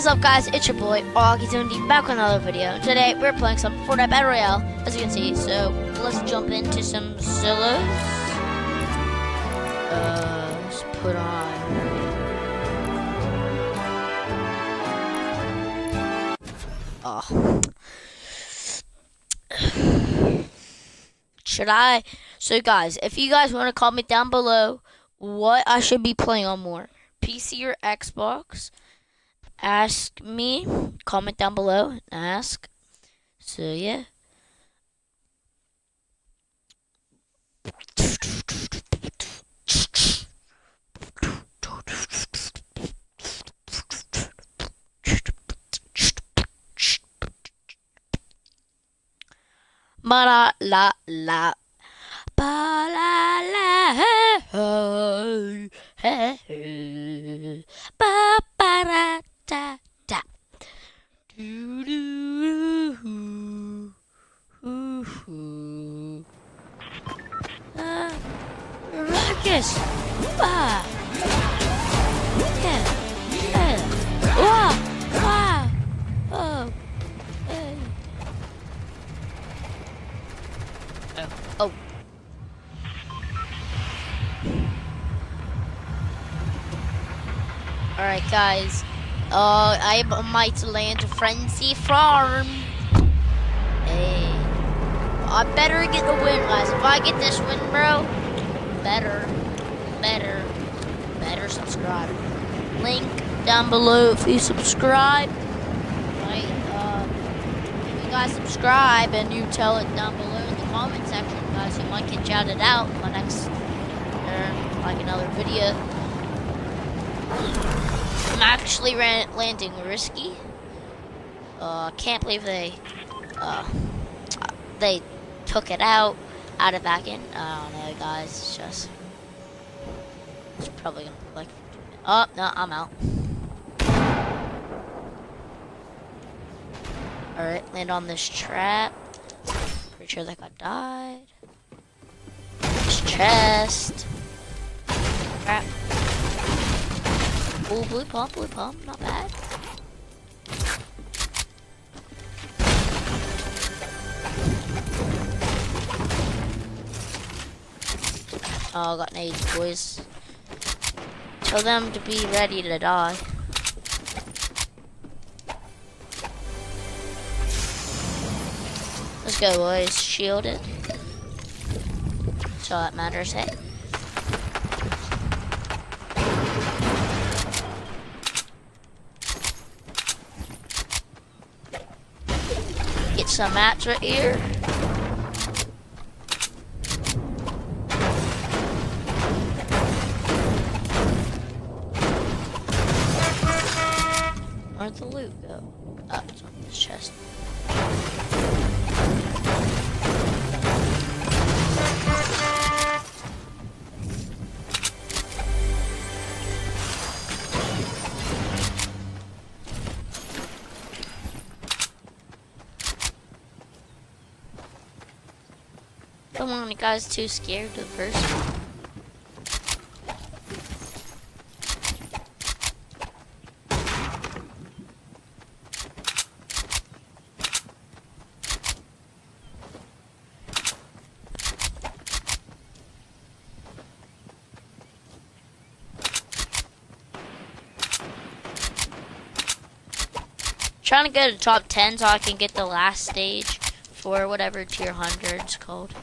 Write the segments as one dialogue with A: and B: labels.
A: Is up guys, it's your boy, Augie back with another video. Today we're playing some Fortnite Battle Royale, as you can see. So let's jump into some Zillows. Uh, let's put on. Oh. Should I? So guys, if you guys want to comment down below what I should be playing on more, PC or Xbox, ask me. Comment down below. Ask. So yeah. Ma la la la ba la la hey, hey, hey, Guys, uh, I might land Frenzy Farm. Hey, I better get the win guys. If I get this win bro, better, better, better subscribe. Link down below if you subscribe. Right, uh, if you guys subscribe and you tell it down below in the comment section guys, you might get shouted out in my next, uh, like another video. I'm actually ran landing risky. Uh, can't believe they, uh, they took it out, out of back in. I don't know, guys. It's just, it's probably gonna like. Oh no, I'm out. All right, land on this trap. Pretty sure that guy died. This chest. Crap. Oh, blue pump, blue pump, not bad. Oh, got nades, boys. Tell them to be ready to die. Let's go, boys. Shielded. So that matters, hey? Right here. Where'd the loot go? It's on this chest. Come on, the guys too scared to the first one. Trying to get a top 10 so I can get the last stage for whatever tier 100 is called.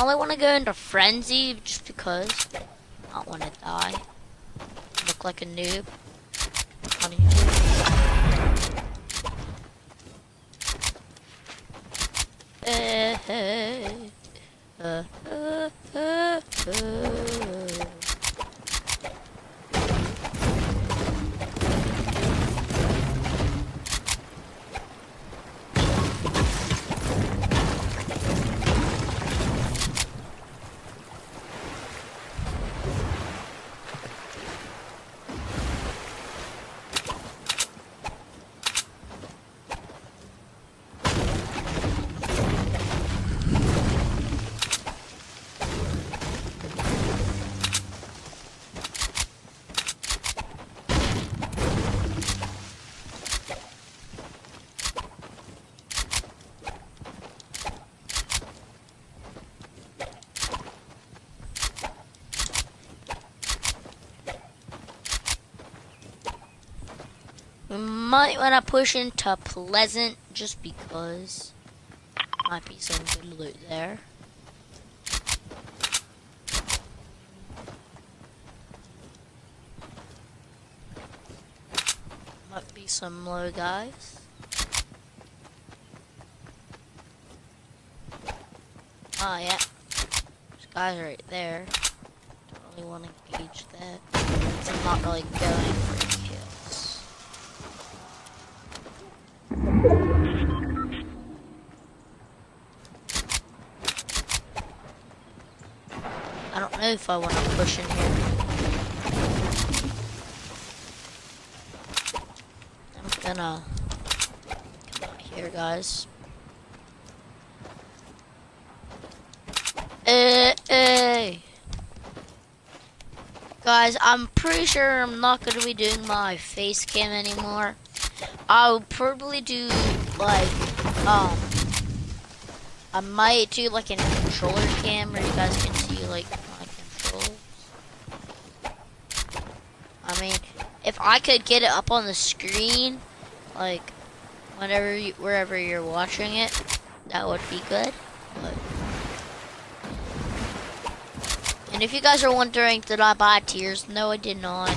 A: Only want to go into frenzy just because I don't want to die. Look like a noob on YouTube. Uh, uh, uh, uh, uh. We might want to push into Pleasant just because. Might be some good loot there. Might be some low guys. Oh yeah. There's guys right there. Don't really want to engage that. I'm not really going for kills. I don't know if I want to push in here. I'm gonna come out here, guys. Eh, eh. Guys, I'm pretty sure I'm not to be doing my face cam anymore. I'll probably do, like, um, I might do, like, a controller cam where you guys can see, like, my controls. I mean, if I could get it up on the screen, like, whenever you, wherever you're watching it, that would be good. But and if you guys are wondering, did I buy tiers? No, I did not.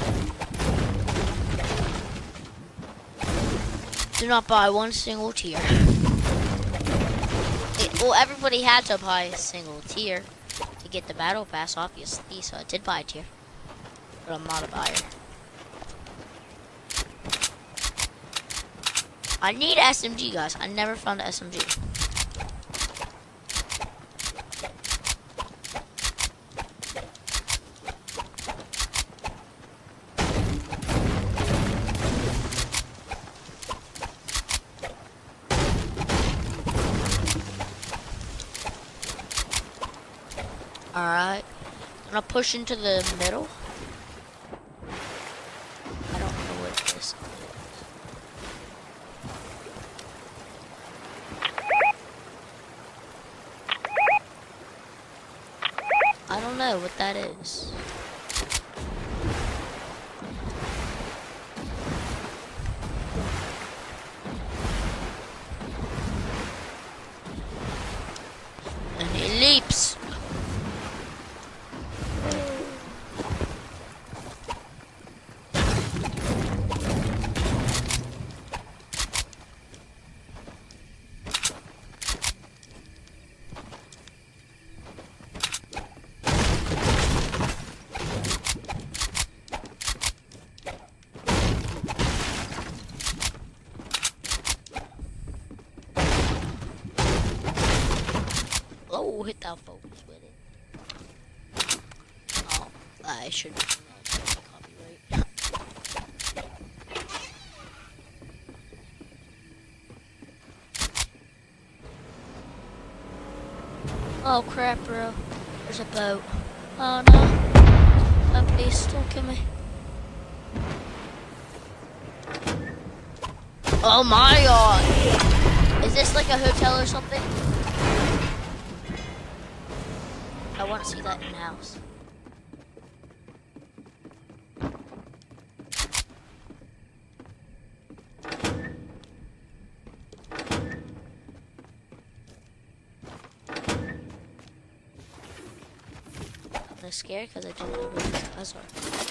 A: Do not buy one single tier. It, well, everybody had to buy a single tier to get the battle pass, obviously, so I did buy a tier. But I'm not a buyer. I need SMG, guys. I never found an SMG. Alright. Gonna push into the middle. I don't know what this is. I don't know what that is. Oh, hit that focus with it. Oh, I should oh crap, bro. There's a boat. Oh no. Oh, please don't kill me. Oh my god. Is this like a hotel or something? I want to see that in house. I'm scared because I don't know where these guys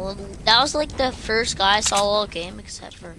A: Well, that was like the first guy I saw all game except for.